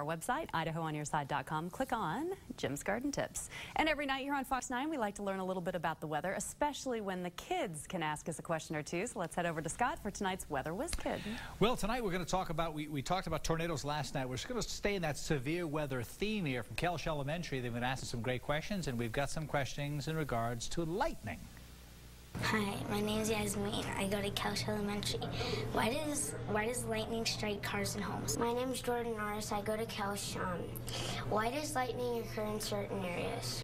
Our website, IdahoOnYourSide.com. Click on Jim's Garden Tips. And every night here on Fox 9, we like to learn a little bit about the weather, especially when the kids can ask us a question or two. So let's head over to Scott for tonight's Weather Whiz Kid. Well, tonight we're going to talk about, we, we talked about tornadoes last night. We're just going to stay in that severe weather theme here from Koelsch Elementary. They've been asking some great questions, and we've got some questions in regards to lightning. Hi, my name is Yasmeen. I go to Koelsch Elementary. Why does why does lightning strike cars and homes? My name is Jordan Norris. I go to Koelsch. Um, why does lightning occur in certain areas?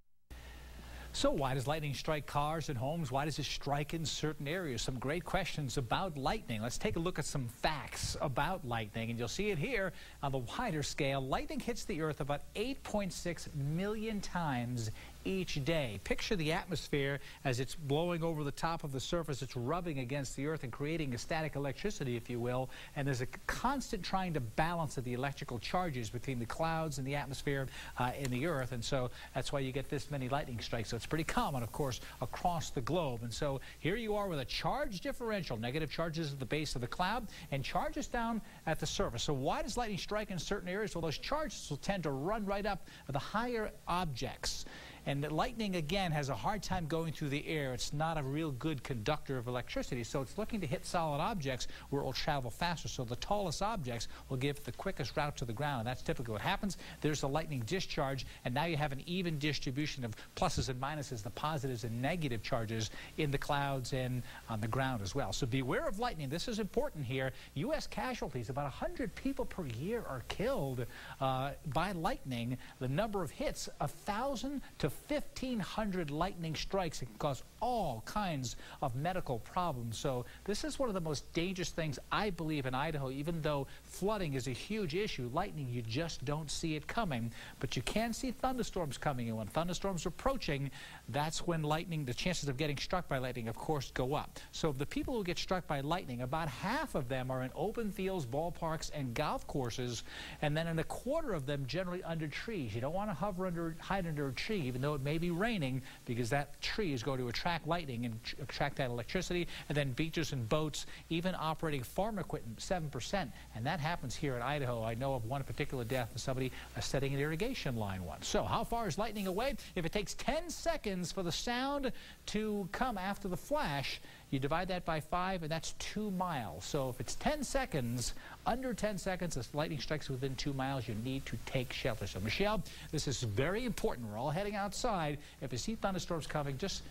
So why does lightning strike cars and homes? Why does it strike in certain areas? Some great questions about lightning. Let's take a look at some facts about lightning, and you'll see it here on the wider scale. Lightning hits the Earth about 8.6 million times each day. Picture the atmosphere as it's blowing over the top of the surface. It's rubbing against the earth and creating a static electricity, if you will. And there's a constant trying to balance of the electrical charges between the clouds and the atmosphere uh, in the earth. And so that's why you get this many lightning strikes. So it's pretty common, of course, across the globe. And so here you are with a charge differential, negative charges at the base of the cloud and charges down at the surface. So why does lightning strike in certain areas? Well, those charges will tend to run right up the higher objects. And lightning, again, has a hard time going through the air. It's not a real good conductor of electricity, so it's looking to hit solid objects where it will travel faster. So the tallest objects will give the quickest route to the ground. And that's typically what happens. There's a lightning discharge, and now you have an even distribution of pluses and minuses, the positives and negative charges in the clouds and on the ground as well. So beware of lightning. This is important here. U.S. casualties, about 100 people per year are killed uh, by lightning. The number of hits, 1,000 to 1,500 lightning strikes. Can cause all kinds of medical problems. So this is one of the most dangerous things, I believe, in Idaho, even though flooding is a huge issue. Lightning, you just don't see it coming. But you can see thunderstorms coming. And when thunderstorms are approaching, that's when lightning, the chances of getting struck by lightning, of course, go up. So the people who get struck by lightning, about half of them are in open fields, ballparks, and golf courses. And then in a quarter of them generally under trees. You don't want to hover under, hide under a tree, even though it may be raining because that tree is going to attract lightning and attract that electricity. And then beaches and boats, even operating farm equipment, 7%. And that happens here in Idaho. I know of one particular death of somebody uh, setting an irrigation line once. So how far is lightning away? If it takes 10 seconds for the sound to come after the flash, you divide that by five, and that's two miles. So if it's 10 seconds, under 10 seconds, if lightning strikes within two miles, you need to take shelter. So Michelle, this is very important. We're all heading outside. If you see thunderstorms coming, just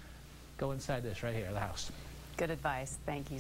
go inside this right here, the house. Good advice. Thank you.